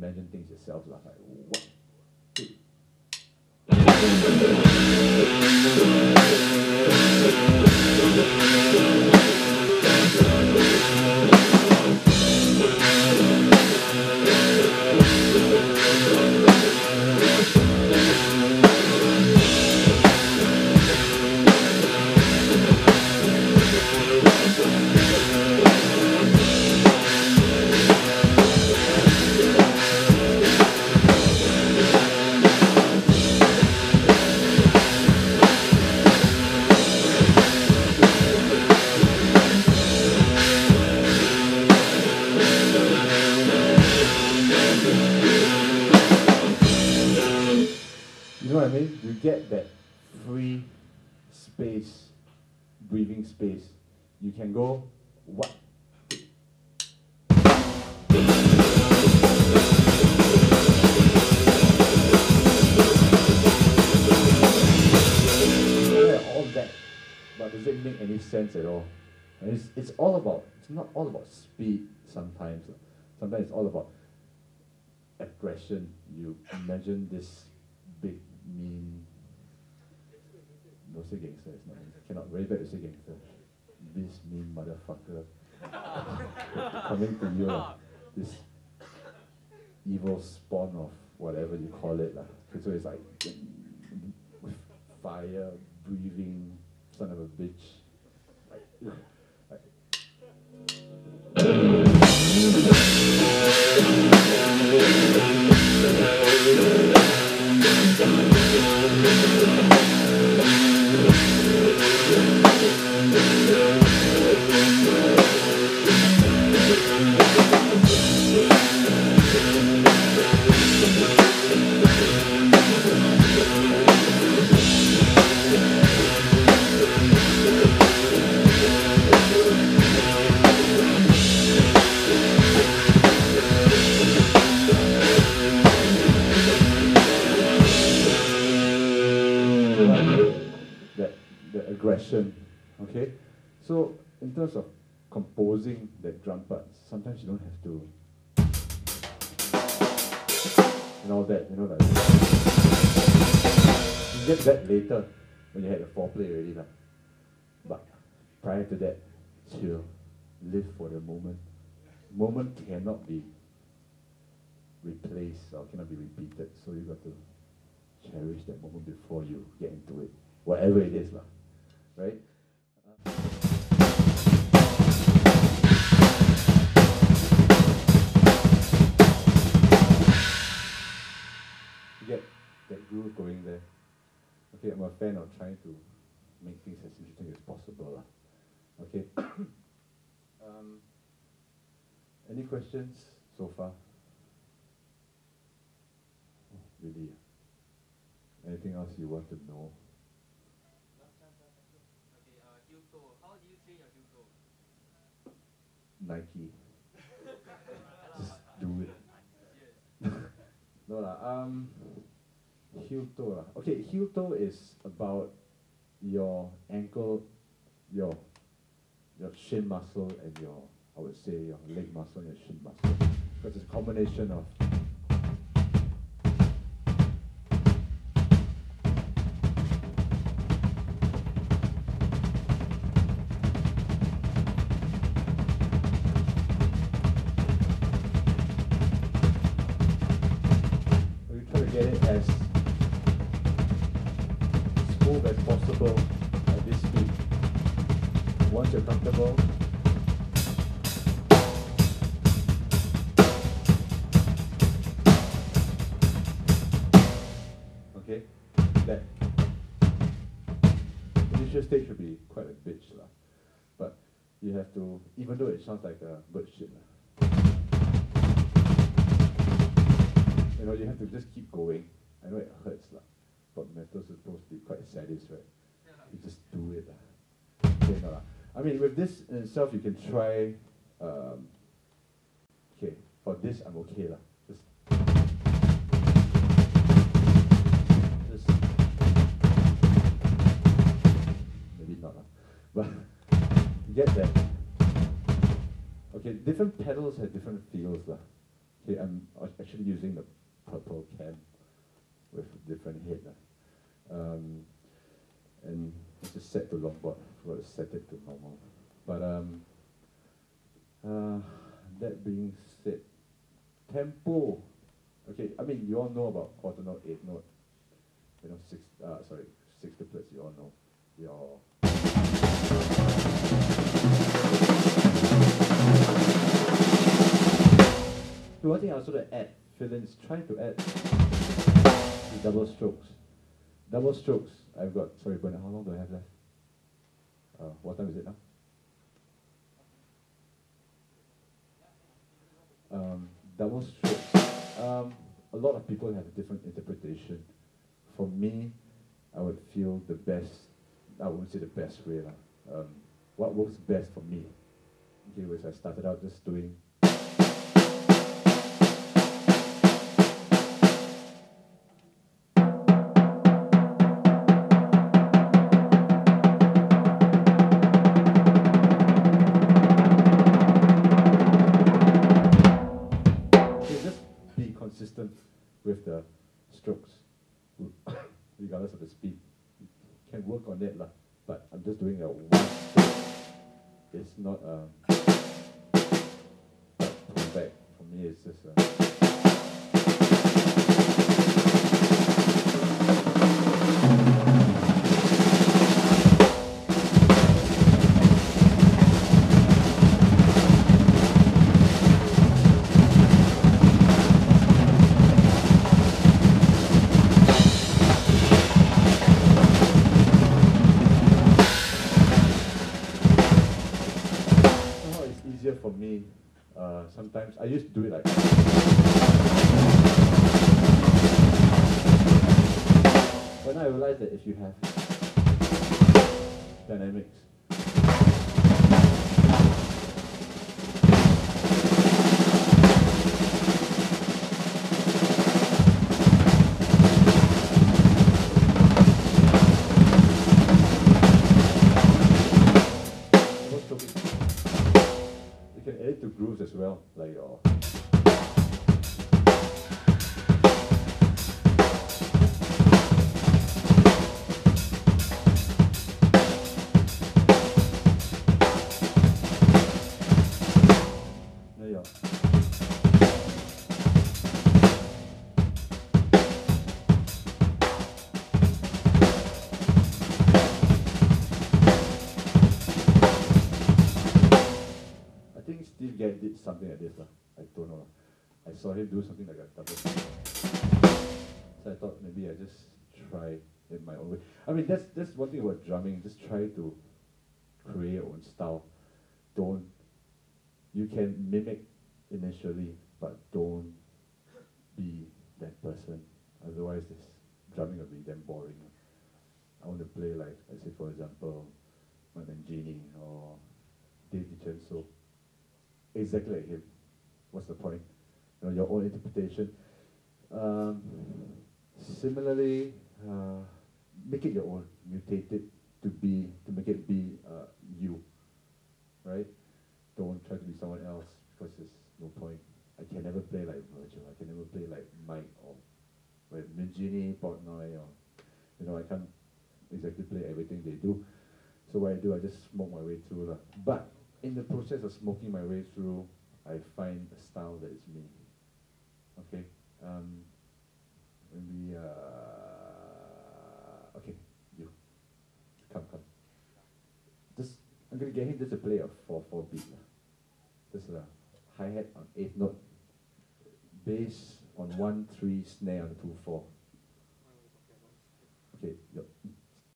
imagine things yourself. Like, what? Get that free space, breathing space. You can go, what? Does it make any sense at all? And it's, it's all about, it's not all about speed sometimes. Sometimes it's all about aggression. You imagine this big, mean, don't say gangster, it's not, cannot, very bad to say gangster. This mean motherfucker coming to you, lah. this evil spawn of whatever you call it. lah. So it's like fire, breathing, son of a bitch. Like, like, that, that aggression. Okay? So, in terms of composing that drum part, sometimes you don't have to. And all that, you know, like. You get that later when you had your foreplay already. Lah. But prior to that, chill. Live for the moment. Moment cannot be replaced or cannot be repeated. So you got to cherish that moment before you get into it, whatever it is, lah, right? You get that groove going there. Okay, I'm a fan of trying to make things as interesting as possible, lah. Okay. um, any questions so far? Oh, really? Anything else you want to know? Nike. Just do it. no lah. Um, heel toe. Okay, heel toe is about your ankle, your your shin muscle and your I would say your leg muscle and your shin muscle. Because it's a combination of as possible at this speed. Once you're comfortable, okay, that initial stage should be quite a bitch lah, but you have to, even though it sounds like a bird shit lah, you know, you have to just keep going. I know it hurts lah, but metal's supposed to be quite sadist, right? You just do it lah. Okay, no lah. I mean, with this in itself, you can try. Um, okay, for this I'm okay lah. Just, just maybe not lah, but get that. Okay, different pedals have different feels lah. Okay, I'm actually using the purple can with different head. lah. Um, and it's just set to longboard. Forgot to set it to normal. But um, uh, that being said, tempo. Okay, I mean you all know about quarter note, eighth note, you know six. Uh, sorry, sextuplets. You all know your The one thing I also to add, fill-ins, try to add the double strokes. Double strokes, I've got, sorry Bernard, how long do I have left? Uh, what time is it now? Um, double strokes. Um, a lot of people have a different interpretation. For me, I would feel the best, I wouldn't say the best way. Um, what works best for me? Okay, was I started out just doing For me, I used to do it like. To grooves as Steve Gadd did something like this. lah. I don't know. I saw him do something like a double. So I thought maybe I just try it my own way. I mean, that's that's one thing about drumming. Just try to create your own style. Don't. You can mimic initially, but don't be that person. Otherwise, this drumming will be damn boring. Ah. I want to play like, let's say for example, Mangini or Dave DiCenso exactly like him. What's the point? You know, your own interpretation. Um, similarly, uh, make it your own. Mutate it to be to make it be uh, you. Right? Don't try to be someone else because there's no point. I can never play like Virgil. I can never play like Mike or like Mangini, Portnoy or you know I can't exactly play everything they do. So what I do, I just smoke my way through. lah. But in the process of smoking my way through, I find a style that is me. Okay. Um, maybe uh, okay, you come come. Just I'm gonna get him just to play a four four beat. lah. Just a hi hat on eighth note, bass on one three, snare on two four. Okay, yup.